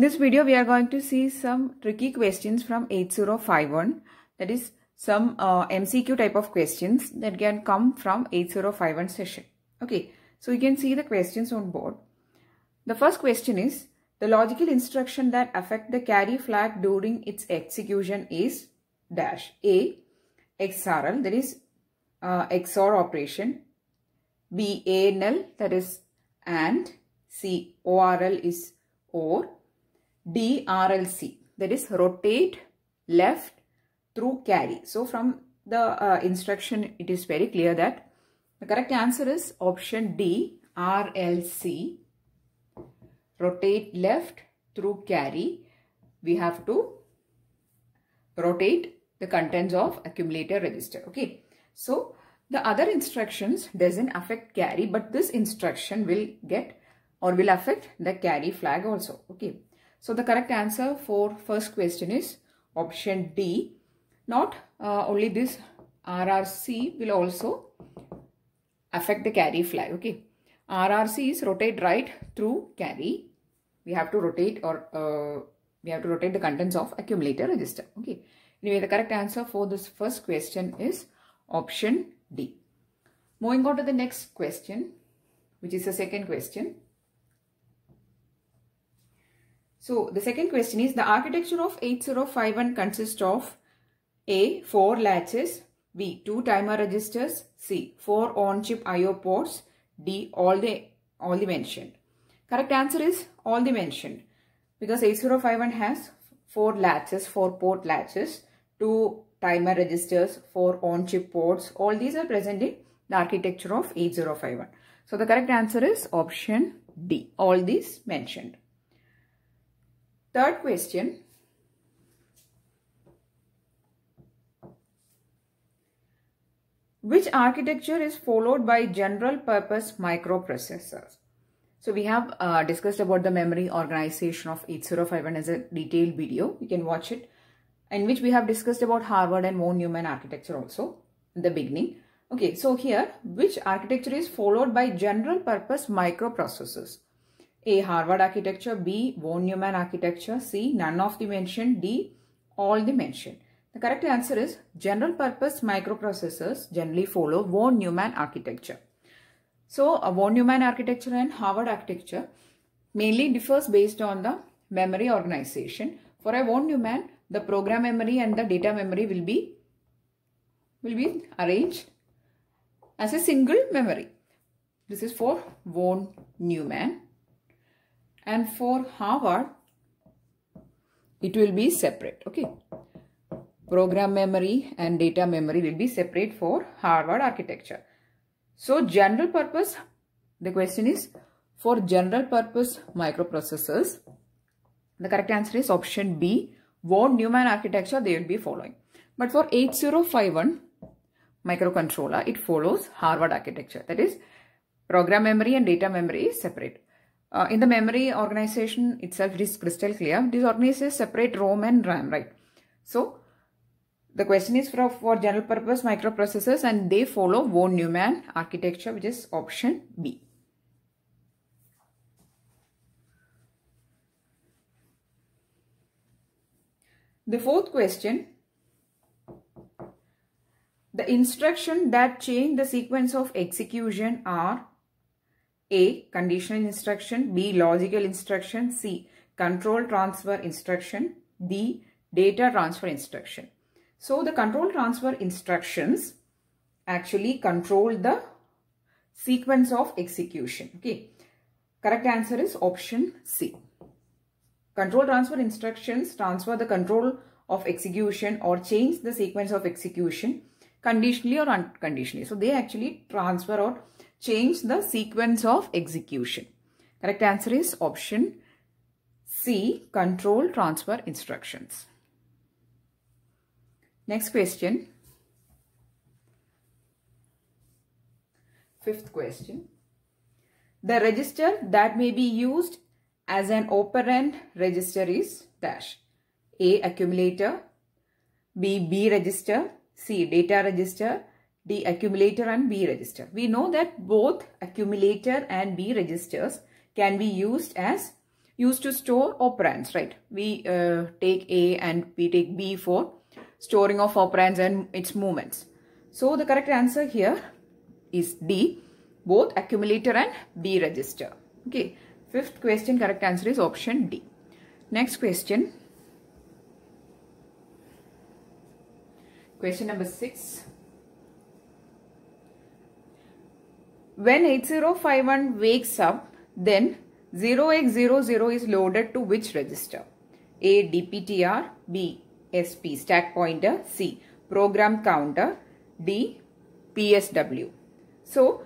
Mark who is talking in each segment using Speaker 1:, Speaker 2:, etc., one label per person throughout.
Speaker 1: In this video, we are going to see some tricky questions from 8051. That is some uh, MCQ type of questions that can come from 8051 session. Okay, so you can see the questions on board. The first question is, the logical instruction that affect the carry flag during its execution is dash A, XRL that is uh, XOR operation, B, ANL that is AND, C, ORL is OR, D, RLC that is rotate left through carry. So from the uh, instruction it is very clear that the correct answer is option D, RLC rotate left through carry, we have to rotate the contents of accumulator register. Okay. So, the other instructions doesn't affect carry, but this instruction will get or will affect the carry flag also. Okay. So, the correct answer for first question is option D. Not uh, only this RRC will also affect the carry flag. Okay. RRC is rotate right through carry we have to rotate or uh, we have to rotate the contents of accumulator register. Okay. Anyway, the correct answer for this first question is option D. Moving on to the next question, which is the second question. So, the second question is the architecture of 8051 consists of A. 4 latches B. 2 timer registers C. 4 on-chip I.O. ports D. All the, all the mentioned. Correct answer is all the mentioned because 8051 has 4 latches, 4 port latches, 2 timer registers, 4 on-chip ports. All these are present in the architecture of 8051. So the correct answer is option D. All these mentioned. Third question. Which architecture is followed by general purpose microprocessors? So we have uh, discussed about the memory organization of 8051 as a detailed video. You can watch it in which we have discussed about Harvard and von Neumann architecture also in the beginning. Okay, so here which architecture is followed by general purpose microprocessors? A. Harvard architecture, B. Von Neumann architecture, C. None of the mentioned, D. All the mentioned. The correct answer is general purpose microprocessors generally follow von Neumann architecture. So a von Neumann architecture and Harvard architecture mainly differs based on the memory organization. For a von Neumann, the program memory and the data memory will be will be arranged as a single memory. This is for von Neumann. And for Harvard, it will be separate. Okay. Program memory and data memory will be separate for Harvard architecture. So general purpose, the question is for general purpose microprocessors, the correct answer is option B, von Neumann architecture they will be following. But for 8051 microcontroller, it follows Harvard architecture. That is program memory and data memory is separate. Uh, in the memory organization itself, it is crystal clear. This organizes separate ROM and RAM, right? So, the question is for, for general purpose microprocessors and they follow von Neumann architecture which is option B. The fourth question, the instruction that change the sequence of execution are A. Conditional instruction, B. Logical instruction, C. Control transfer instruction, D. Data transfer instruction. So the control transfer instructions actually control the sequence of execution. Okay. Correct answer is option C. Control transfer instructions transfer the control of execution or change the sequence of execution conditionally or unconditionally. So they actually transfer or change the sequence of execution. Correct answer is option C. Control transfer instructions. Next question. Fifth question. The register that may be used as an operand register is dash. A. Accumulator. B. B register. C. Data register. D. Accumulator and B register. We know that both accumulator and B registers can be used as used to store operands, right? We uh, take A and we take B for storing of operands and its movements. So the correct answer here is D, both accumulator and B register. Okay, fifth question correct answer is option D. Next question. Question number 6. When 8051 wakes up, then 0x00 is loaded to which register? A. DPTR B. SP stack pointer C. Program counter D. PSW. So,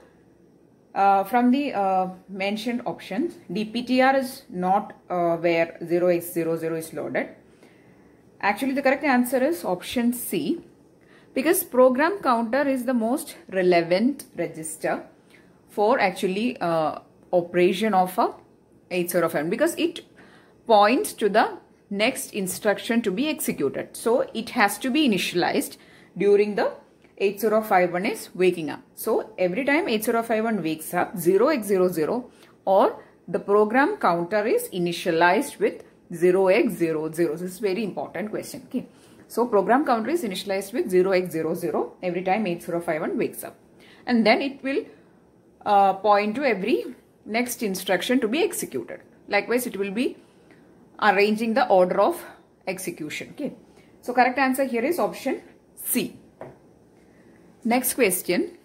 Speaker 1: uh, from the uh, mentioned options, DPTR is not uh, where 0x00 is loaded. Actually, the correct answer is option C because program counter is the most relevant register for actually uh, operation of a 8051 because it points to the next instruction to be executed. So it has to be initialized during the 8051 is waking up. So every time 8051 wakes up 0x00 or the program counter is initialized with 0x00. This is very important question. Okay. So program counter is initialized with 0x00 every time 8051 wakes up. And then it will uh, point to every next instruction to be executed. Likewise, it will be arranging the order of execution. Okay. So correct answer here is option C. Next question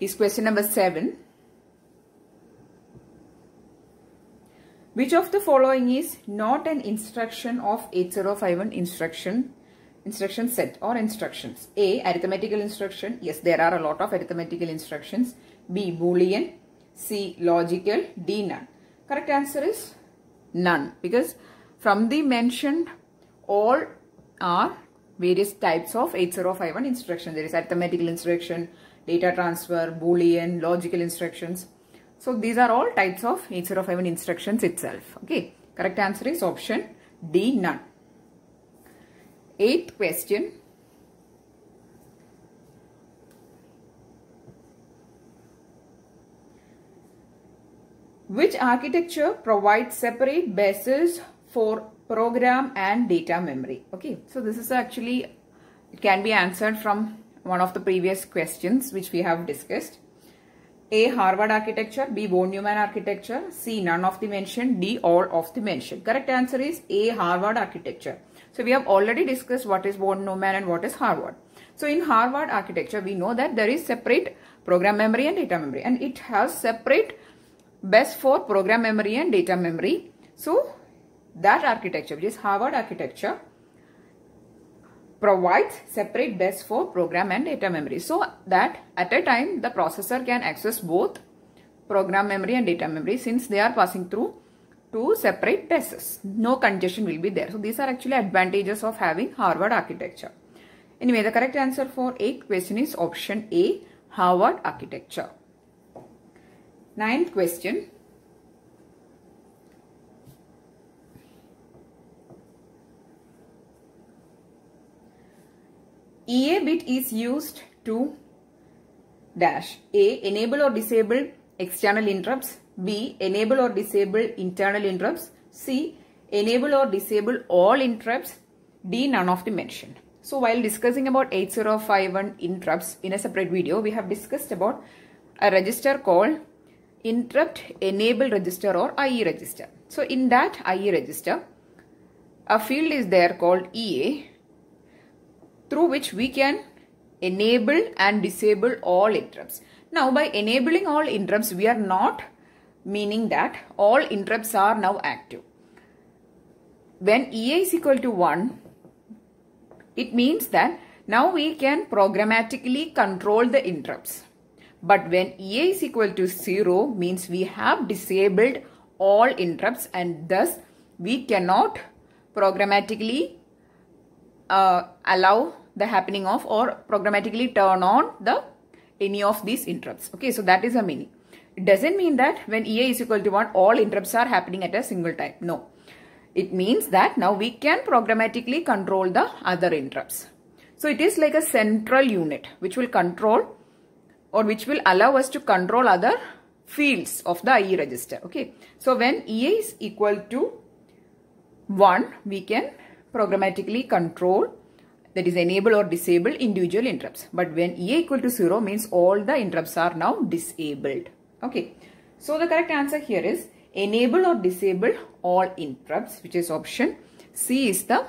Speaker 1: is question number 7. Which of the following is not an instruction of 8051 instruction instruction set or instructions? A. Arithmetical instruction. Yes, there are a lot of arithmetical instructions. B. Boolean. C. Logical. D. None. Correct answer is none because from the mentioned all are various types of 8051 instruction. There is arithmetical instruction, data transfer, boolean, logical instructions. So these are all types of 8051 instructions itself. Okay. Correct answer is option D, none. Eighth question. Which architecture provides separate buses for program and data memory? Okay, so this is actually, it can be answered from one of the previous questions which we have discussed. A. Harvard architecture, B. Von Neumann architecture, C. None of the mentioned, D. All of the mentioned. Correct answer is A. Harvard architecture. So we have already discussed what is von Neumann and what is Harvard. So in Harvard architecture, we know that there is separate program memory and data memory and it has separate best for program memory and data memory. So that architecture which is Harvard architecture provides separate bus for program and data memory so that at a time the processor can access both program memory and data memory since they are passing through two separate buses. No congestion will be there. So these are actually advantages of having Harvard architecture. Anyway, the correct answer for 8th question is option A, Harvard architecture. Ninth question. EA bit is used to dash A. Enable or disable external interrupts. B. Enable or disable internal interrupts. C. Enable or disable all interrupts. D. None of the mentioned. So while discussing about 8051 interrupts in a separate video, we have discussed about a register called interrupt enable register or IE register. So in that IE register, a field is there called EA through which we can enable and disable all interrupts. Now by enabling all interrupts, we are not meaning that all interrupts are now active. When EA is equal to 1, it means that now we can programmatically control the interrupts. But when EA is equal to 0 means we have disabled all interrupts and thus we cannot programmatically uh, allow the happening of or programmatically turn on the any of these interrupts. Okay, so that is a meaning. Doesn't mean that when EA is equal to 1, all interrupts are happening at a single time. No. It means that now we can programmatically control the other interrupts. So it is like a central unit which will control or which will allow us to control other fields of the IE register. Okay. So when EA is equal to 1, we can programmatically control that is enable or disable individual interrupts. But when EA equal to 0 means all the interrupts are now disabled. Okay. So the correct answer here is enable or disable all interrupts which is option C is the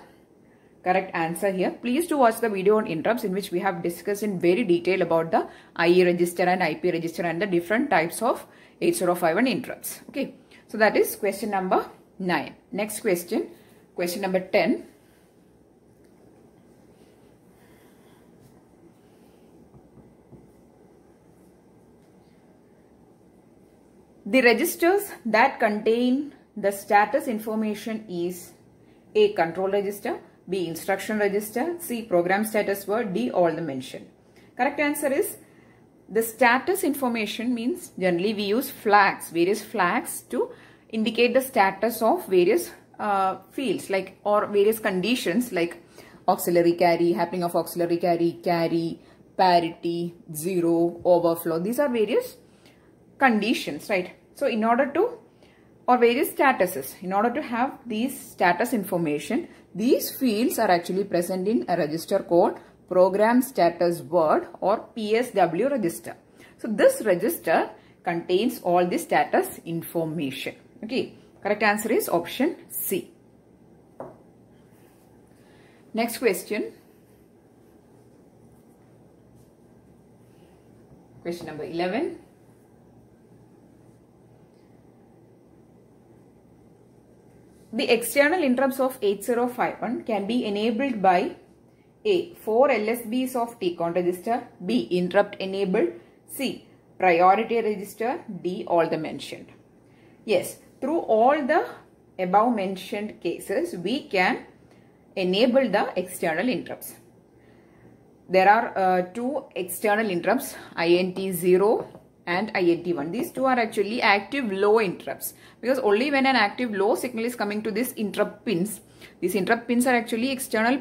Speaker 1: correct answer here. Please do watch the video on interrupts in which we have discussed in very detail about the IE register and IP register and the different types of 8051 interrupts. Okay. So that is question number 9. Next question, question number 10. The registers that contain the status information is A. Control register, B. Instruction register, C. Program status word, D. All the mentioned. Correct answer is the status information means generally we use flags, various flags to indicate the status of various uh, fields like or various conditions like auxiliary carry, happening of auxiliary carry, carry, parity, zero, overflow. These are various conditions, right? So in order to or various statuses, in order to have these status information, these fields are actually present in a register called program status word or PSW register. So this register contains all the status information. Okay, correct answer is option C. Next question. Question number 11. The external interrupts of 8051 can be enabled by A. 4 LSBs of TCON register B. Interrupt enabled C. Priority register D. All the mentioned. Yes, through all the above mentioned cases, we can enable the external interrupts. There are uh, two external interrupts INT0 and INT1. These two are actually active low interrupts because only when an active low signal is coming to this interrupt pins, these interrupt pins are actually external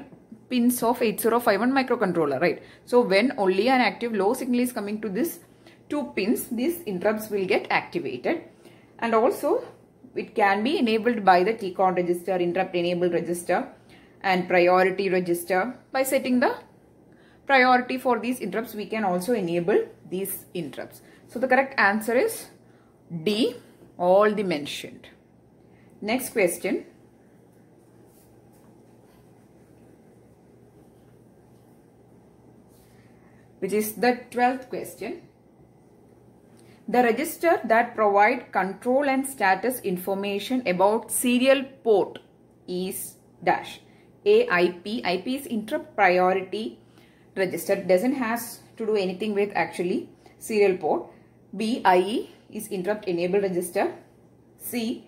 Speaker 1: pins of 8051 microcontroller, right? So when only an active low signal is coming to this two pins, these interrupts will get activated and also it can be enabled by the TCON register, interrupt enable register and priority register by setting the priority for these interrupts we can also enable these interrupts so the correct answer is D, all the mentioned. Next question. Which is the 12th question. The register that provide control and status information about serial port is dash. AIP. IP is interrupt priority register. Doesn't has to do anything with actually serial port. B. IE is interrupt enable register. C.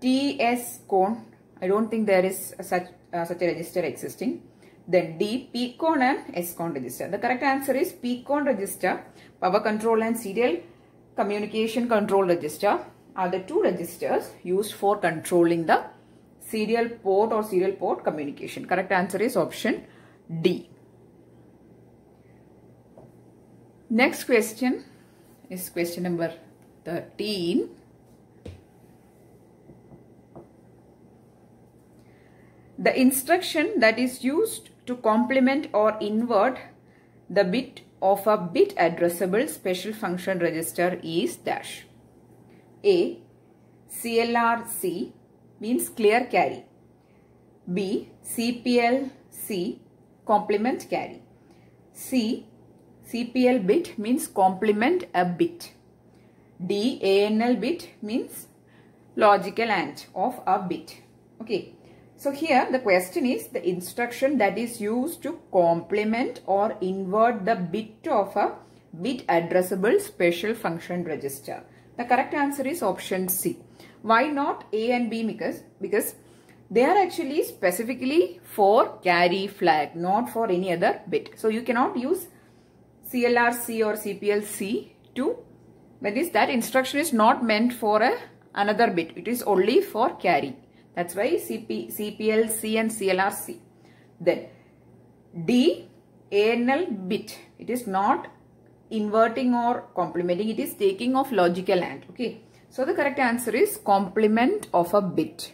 Speaker 1: TS con. I don't think there is such, uh, such a register existing. Then D. PCON and SCON register. The correct answer is PCON register, power control and serial communication control register are the two registers used for controlling the serial port or serial port communication. Correct answer is option D. Next question is question number 13. The instruction that is used to complement or invert the bit of a bit addressable special function register is dash. A. CLRC means clear carry. B. CPLC complement carry. C. CPL bit means complement a bit. D ANL bit means logical AND of a bit. Okay. So here the question is the instruction that is used to complement or invert the bit of a bit addressable special function register. The correct answer is option C. Why not A and B? Because, because they are actually specifically for carry flag, not for any other bit. So you cannot use CLRC or CPLC to that is that instruction is not meant for a another bit. It is only for carry. That's why CP, CPLC and CLRC. Then D ANL bit. It is not inverting or complementing. It is taking of logical AND. Okay. So the correct answer is complement of a bit.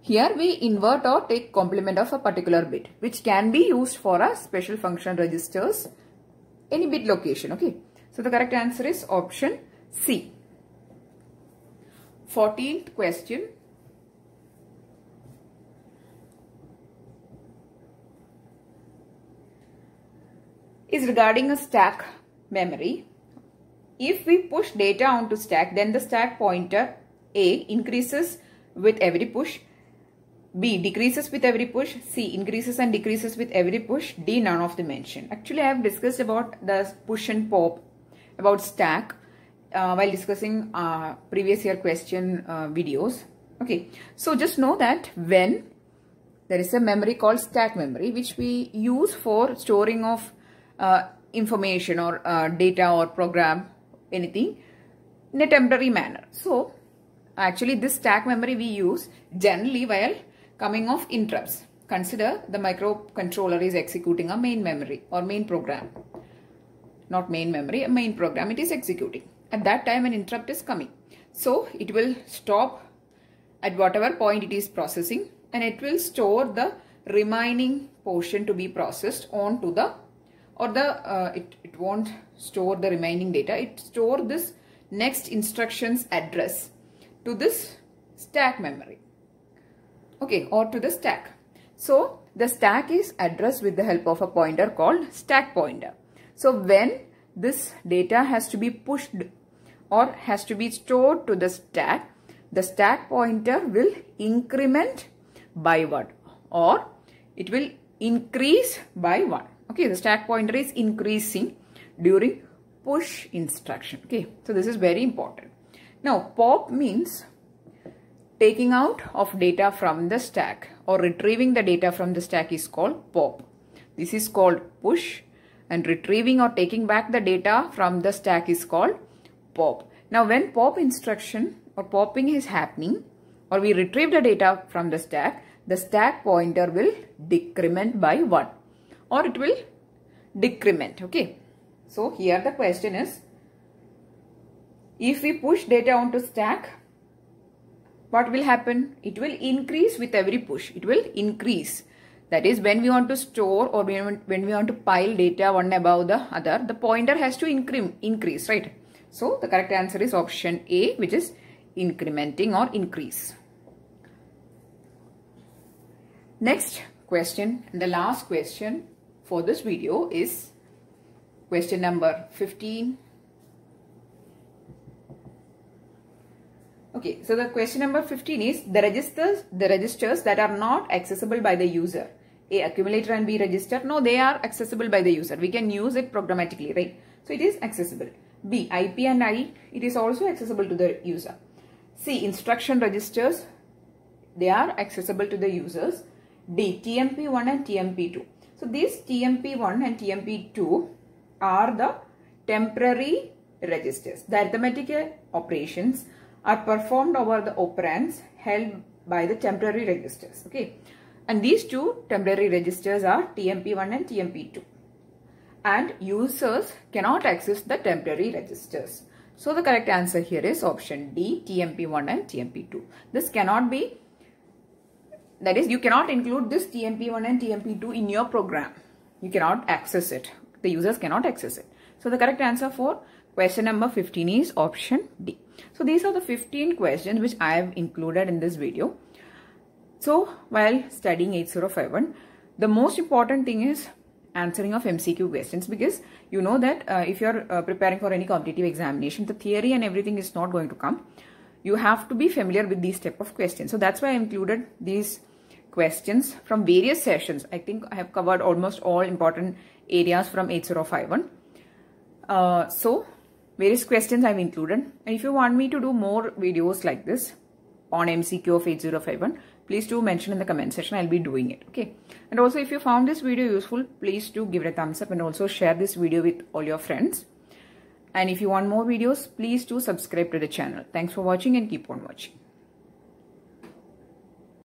Speaker 1: Here we invert or take complement of a particular bit which can be used for a special function registers any bit location. Okay. So the correct answer is option C. 14th question. is regarding a stack memory. If we push data onto stack, then the stack pointer A increases with every push, B decreases with every push, C increases and decreases with every push, D none of the mention. Actually, I have discussed about the push and pop, about stack uh, while discussing uh, previous year question uh, videos. Okay, so just know that when there is a memory called stack memory which we use for storing of uh, information or uh, data or program anything in a temporary manner. So actually this stack memory we use generally while coming off interrupts. Consider the microcontroller is executing a main memory or main program. Not main memory, a main program it is executing. At that time an interrupt is coming. So it will stop at whatever point it is processing and it will store the remaining portion to be processed onto the or the uh, it, it won't store the remaining data it store this next instructions address to this stack memory okay or to the stack. So the stack is addressed with the help of a pointer called stack pointer. So when this data has to be pushed or has to be stored to the stack the stack pointer will increment by 1 or it will increase by 1 okay the stack pointer is increasing during push instruction. Okay so this is very important. Now pop means taking out of data from the stack or retrieving the data from the stack is called pop this is called push and retrieving or taking back the data from the stack is called pop now when pop instruction or popping is happening or we retrieve the data from the stack the stack pointer will decrement by 1 or it will decrement. Okay. So here the question is, if we push data onto stack, what will happen? It will increase with every push. It will increase. That is when we want to store or when we want to pile data one above the other, the pointer has to increase, right? So the correct answer is option A, which is incrementing or increase. Next question, the last question for this video is question number 15. Okay, so the question number 15 is the registers, the registers that are not accessible by the user. A accumulator and B register. No, they are accessible by the user. We can use it programmatically, right? So it is accessible. B, IP and IE, it is also accessible to the user. C, instruction registers, they are accessible to the users. D, TMP1 and TMP2. So these TMP1 and TMP2 are the temporary registers. The arithmetic operations are performed over the operands held by the temporary registers. Okay. And these two temporary registers are TMP1 and TMP2. And users cannot access the temporary registers. So the correct answer here is option D, TMP1 and TMP2. This cannot be that is you cannot include this TMP1 and TMP2 in your program. You cannot access it. The users cannot access it. So the correct answer for question number 15 is option D. So these are the 15 questions which I have included in this video. So while studying 8051, the most important thing is answering of MCQ questions because you know that uh, if you're uh, preparing for any competitive examination, the theory and everything is not going to come. You have to be familiar with these type of questions. So that's why I included these questions from various sessions. I think I have covered almost all important areas from 8051. Uh, so, various questions I've included. And if you want me to do more videos like this on MCQ of 8051, please do mention in the comment section. I'll be doing it. Okay. And also, if you found this video useful, please do give it a thumbs up and also share this video with all your friends. And if you want more videos, please do subscribe to the channel. Thanks for watching and keep on watching.